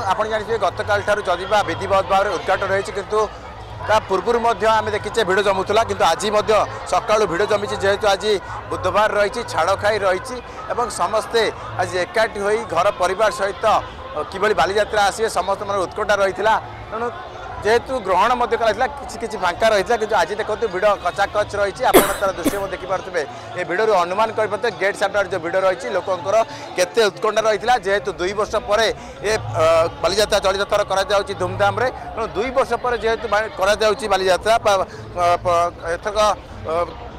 ଆପଣ ଜାଣିଥିବେ ଗତକାଲିଠାରୁ ଯଦି ବା ବିଧିବଦ୍ଧ ଭାବରେ ଉଦ୍ଘାଟନ ରହିଛି କିନ୍ତୁ ତା ପୂର୍ବରୁ ମଧ୍ୟ ଆମେ ଦେଖିଛେ ଭିଡ଼ ଜମୁଥିଲା କିନ୍ତୁ ଆଜି ମଧ୍ୟ ସକାଳୁ ଭିଡ଼ ଜମିଛି ଯେହେତୁ ଆଜି ବୁଧବାର ରହିଛି ଛାଡ଼ ଖାଇ ରହିଛି ଏବଂ ସମସ୍ତେ ଆଜି ଏକାଠି ହୋଇ ଘର ପରିବାର ସହିତ କିଭଳି ବାଲିଯାତ୍ରା ଆସିବେ ସମସ୍ତଙ୍କର ଉତ୍କଣ୍ଠା ରହିଥିଲା। ତେଣୁ যেহেতু গ্রহণ মধ্যে করা কিছু কিছু ফাঙ্কা রয়েছে কিন্তু আজ দেখুন ভিড় কচাকচ রয়েছে আপনার তার দৃশ্য দেখিপারে এই ভিড় অনুমান করে পারে গেট সামনার যে ভিড় রয়েছে লোকর কেতে উৎকণ্ঠা রয়েছে যেহেতু দুই বর্ষ পরে এ বালিযাত্রা চলিতথর করা যাচ্ছে ধুমধামে তেমন দুই বর্ষ পরে যেহেতু করা যাচ্ছে বালিযাত্রা এথক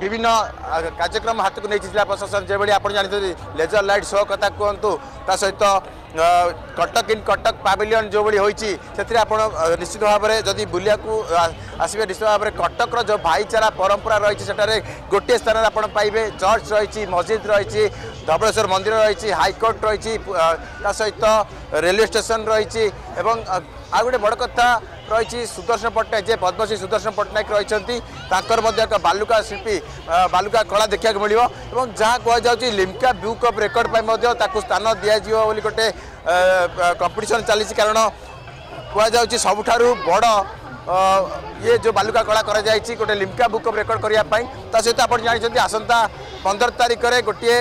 বিভিন্ন কার্যক্রম হাতক নিয়েছে জেলা প্রশাসন যেভাবে আপনার জাঁথিলে লেজর লাইট শো কথা কুহতু তা সহ କଟକ ଇନ୍ କଟକ ପାଭିଲିୟନ ଯେଉଁଭଳି ହୋଇଛି ସେଥିରେ ଆପଣ ନିଶ୍ଚିତ ଭାବରେ ଯଦି ବୁଲିବାକୁ ଆସିବେ ନିଶ୍ଚିତ ଭାବରେ କଟକର ଯେଉଁ ଭାଇଚାରା ପରମ୍ପରା ରହିଛି ସେଠାରେ ଗୋଟିଏ ସ୍ଥାନରେ ଆପଣ ପାଇବେ ଚର୍ଚ୍ଚ ରହିଛି ମସଜିଦ୍ ରହିଛି ଧବଳେଶ୍ୱର ମନ୍ଦିର ରହିଛି ହାଇକୋର୍ଟ ରହିଛି ତା ସହିତ ରେଲୱେ ଷ୍ଟେସନ ରହିଛି ଏବଂ ଆଉ ଗୋଟେ ବଡ଼ କଥା ରହିଛି ସୁଦର୍ଶନ ପଟ୍ଟନାୟକ ଯେ ପଦ୍ମଶ୍ରୀ ସୁଦର୍ଶନ ପଟ୍ଟନାୟକ ରହିଛନ୍ତି ତାଙ୍କର ମଧ୍ୟ ଏକ ବାଲୁକା ଶିଳ୍ପୀ ବାଲୁକା କଳା ଦେଖିବାକୁ ମିଳିବ ଏବଂ ଯାହା କୁହାଯାଉଛି ଲିମ୍କା ବୁକ୍ ଅଫ୍ ରେକର୍ଡ ପାଇଁ ମଧ୍ୟ ତାକୁ ସ୍ଥାନ ଦିଆଯିବ ବୋଲି ଗୋଟେ କମ୍ପିଟିସନ୍ ଚାଲିଛି କାରଣ କୁହାଯାଉଛି ସବୁଠାରୁ ବଡ଼ ଇଏ ଯେଉଁ ବାଲୁକା କଳା କରାଯାଇଛି ଗୋଟେ ଲିମ୍କା ବୁକ୍ ଅଫ୍ ରେକର୍ଡ କରିବା ପାଇଁ। ତା ସହିତ ଆପଣ ଜାଣିଛନ୍ତି ଆସନ୍ତା ପନ୍ଦର ତାରିଖରେ ଗୋଟିଏ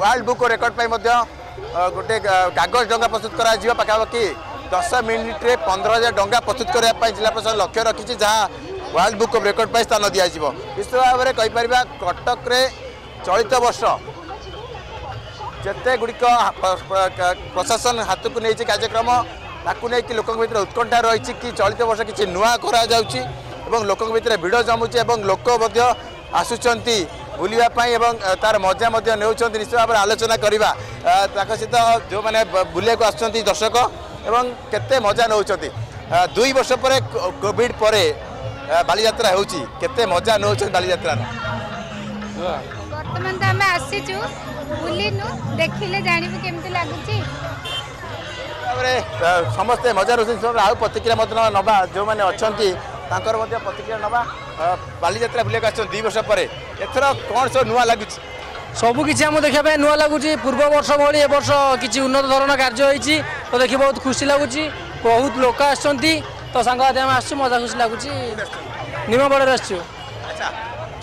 ୱାର୍ଲଡ ବୁକ୍ ରେକର୍ଡ ପାଇଁ ମଧ୍ୟ ଅ, ଗୋଟେ ଅ, କାଗଜ ଡଙ୍ଗା ପ୍ରସ୍ତୁତ କରାଯିବ ପାଖାପାଖି ଦଶ ମିନିଟ୍ରେ ପନ୍ଦର ହଜାର ଡଙ୍ଗା ପ୍ରସ୍ତୁତ କରିବା ପାଇଁ ଜିଲ୍ଲା ପ୍ରଶାସନ ଲକ୍ଷ୍ୟ ରଖିଛି ଯାହା ୱାର୍ଲଡ ବୁକ୍ ଅଫ୍ ରେକର୍ଡ ପାଇଁ ସ୍ଥାନ ଦିଆଯିବ। ନିଶ୍ଚିତ ଭାବରେ କହିପାରିବା କଟକରେ ଚଳିତ ବର୍ଷ ଯେତେ ଗୁଡ଼ିକ ପ୍ରଶାସନ ହାତକୁ ନେଇଛି କାର୍ଯ୍ୟକ୍ରମ ତାକୁ ନେଇକି ଲୋକଙ୍କ ଭିତରେ ଉତ୍କଣ୍ଠା ରହିଛି କି ଚଳିତ ବର୍ଷ କିଛି ନୂଆ କରାଯାଉଛି ଏବଂ ଲୋକଙ୍କ ଭିତରେ ଭିଡ଼ ଜମୁଛି ଏବଂ ଲୋକ ମଧ୍ୟ ଆସୁଛନ୍ତି। ବୁଲିବା ପାଇଁ ଏବଂ ଅ, ତାର ମଜା ମଧ୍ୟ ନେଉଛନ୍ତି। ନିଶ୍ଚିତ ଭାବରେ ଆଲୋଚନା କରିବା। ଅ, ତାଙ୍କ ସହିତ ଯେଉଁମାନେ ବ- ବୁଲିବାକୁ ଆସୁଛନ୍ତି ଦର୍ଶକ ଏବଂ କେତେ ମଜା ନେଉଛନ୍ତି। ଅ, ଦୁଇ ବର୍ଷ ପରେ କୋ- କୋଭିଡ ପରେ ଅ, ବାଲିଯାତ୍ରା ହେଉଛି। କେତେ ମଜା ନେଉଛନ୍ତି ବାଲିଯାତ୍ରାର। ବର୍ତ୍ତମାନ ତ ଆମେ ଆସିଛୁ ବୁଲିନୁ ଦେଖିଲେ ଜାଣିବୁ କେମିତି ଲାଗୁଛି। ତାପରେ ଅ, ସମସ୍ତେ ମଜା ନେଉଛନ୍ତି। ସେମାନେ ଆଉ ପ୍ରତିକ୍ରିୟା ମଧ୍ୟ ନେବା। ଯେଉଁମାନେ ଅଛନ୍ତି ତାଙ୍କର ମଧ୍ୟ ପ୍ରତିକ୍ରିୟା ନେବା। ଅ, ବାଲିଯାତ୍ରା ବୁଲିବାକୁ ଆସିଛନ୍ତି ଦୁଇ ବର୍ଷ ପରେ। ଏଥର କ'ଣ ସବୁ ନୂଆ ଲାଗୁଛି? ସବୁ କିଛି ଆମକୁ ଦେଖିବା ପାଇଁ ନୂଆ ଲାଗୁଛି। ପୂର୍ବ ବର୍ଷ ଭଳି ଏ ବର୍ଷ କିଛି ଉନ୍ନତ ଧରଣ କାର୍ଯ୍ୟ ହେଇଛି। ତ ଦେଖି ବହୁତ ଖୁସି ଲାଗୁଛି। ବହୁତ ଲୋକ ଆସିଛନ୍ତି। ତ ସାଙ୍ଗସାଥି ଆମେ ଆସିଛୁ ମଜା ଖୁସି ଲାଗୁଛି। ନିମପଡ଼ାରେ ଆସିଛୁ। ଆଚ୍ଛା।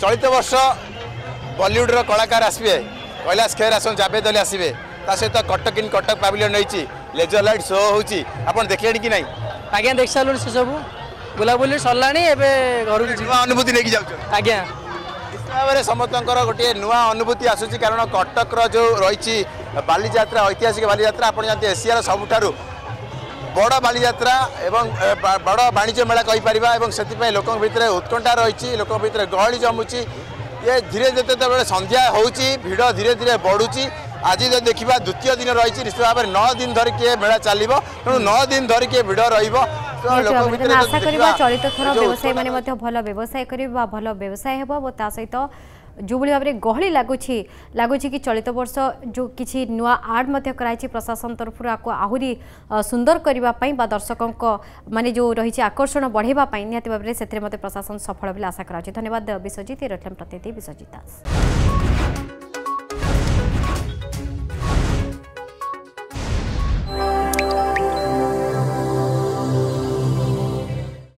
ଚଳିତ ବର୍ଷ ବଲିଉଡ଼ର କଳାକାର ଆସିବେ। କୈଳାସ ଖେର ଆସନ୍ତୁ ଜାବେଦ ଅଲି ଆସିବେ। ତା ସହିତ କଟକ ଇନ୍ କଟକ ପାଭିଲିୟନ ରହିଛି। ଲେଜର ଲାଇଟ୍ ଶୋ ହେଉଛି। ଆପଣ ଦେଖିଲେଣି କି ନାହିଁ? ଆଜ୍ଞା ଦେଖି ସାରିଲୁଣି ସେସବୁ ବୁଲାବୁଲି ସରିଲାଣି ଏବେ ଘରକୁ ନୂଆ ଅନୁଭୂତି ନେଇକି ଯାଉଛନ୍ତି ଆଜ୍ଞା। ନିଶ୍ଚିତ ଭାବରେ ସମସ୍ତଙ୍କର ଗୋଟିଏ ନୂଆ ଅନୁଭୂତି ଆସୁଛି କାରଣ କଟକର ଯେଉଁ ରହିଛି ବାଲିଯାତ୍ରା ଐତିହାସିକ ବାଲିଯାତ୍ରା ଆପଣ ଜାଣିଛନ୍ତି ଏସିଆର ସବୁଠାରୁ ବଡ଼ ବାଲିଯାତ୍ରା ଏବଂ ଏ, ବଡ଼ ବାଣିଜ୍ୟ ମେଳା କହିପାରିବା ଏବଂ ସେଥିପାଇଁ ଲୋକଙ୍କ ଭିତରେ ଉତ୍କଣ୍ଠା ରହିଛି ଲୋକଙ୍କ ଭିତରେ ଗହଳି ଜମୁଛି। ଇଏ ଧୀରେ ଧୀରେ ଯେତେବେଳେ ସନ୍ଧ୍ୟା ହେଉଛି ଭିଡ଼ ଧୀରେ ଧୀରେ ବଢ଼ୁଛି ଆଜି ଯଦି ଦେଖିବା ଦ୍ୱିତୀୟ ଦିନ ରହିଛି ନିଶ୍ଚିତ ଭାବରେ ନଅ ଦିନ ଧରିକି ଏ ମେଳା ଚାଲିବ ତେଣୁ ନଅ ଦିନ ଧରିକି ଏ ଭିଡ଼ ରହିବ ତ ନିହାତି ଲୋକଙ୍କ ଭାବରେ ଭିତରେ ତେଣୁ ଯଦି ଆଶା କରିବା ଦେଖିବା, ଚଳିତ ଥର ଯୋଉ ବ୍ୟବସାୟୀମାନେ ମଧ୍ୟ ଭଲ ବ୍ୟବସାୟ କରିବେ ବା ଭଲ ବ୍ୟବସାୟ ହେବ ଓ ତା ସହିତ ଯେଉଁଭଳି ଭାବରେ ଗହଳି ଲାଗୁଛି ଲାଗୁଛି କି ଚଳିତ ବର୍ଷ ଯେଉଁ କିଛି ନୂଆ ଆର୍ଟ ମଧ୍ୟ କରାଯାଇଛି ପ୍ରଶାସନ ତରଫରୁ ଆକୁ ଆହୁରି ଅ, ସୁନ୍ଦର କରିବା ପାଇଁ ବା ଦର୍ଶକଙ୍କ ମାନେ ଯେଉଁ ରହିଛି ଆକର୍ଷଣ ବଢ଼ାଇବା ପାଇଁ ନିହାତି ଭାବରେ ସେଥିରେ ମଧ୍ୟ ପ୍ରଶାସନ ସଫଳ ବୋଲି ଆଶା କରାଯାଉଛି। ଧନ୍ୟବାଦ ବିଶ୍ୱଜିତ ରଖିଲେ ପ୍ରତିନିଧି ବିଶ୍ୱଜିତ ଦାସ।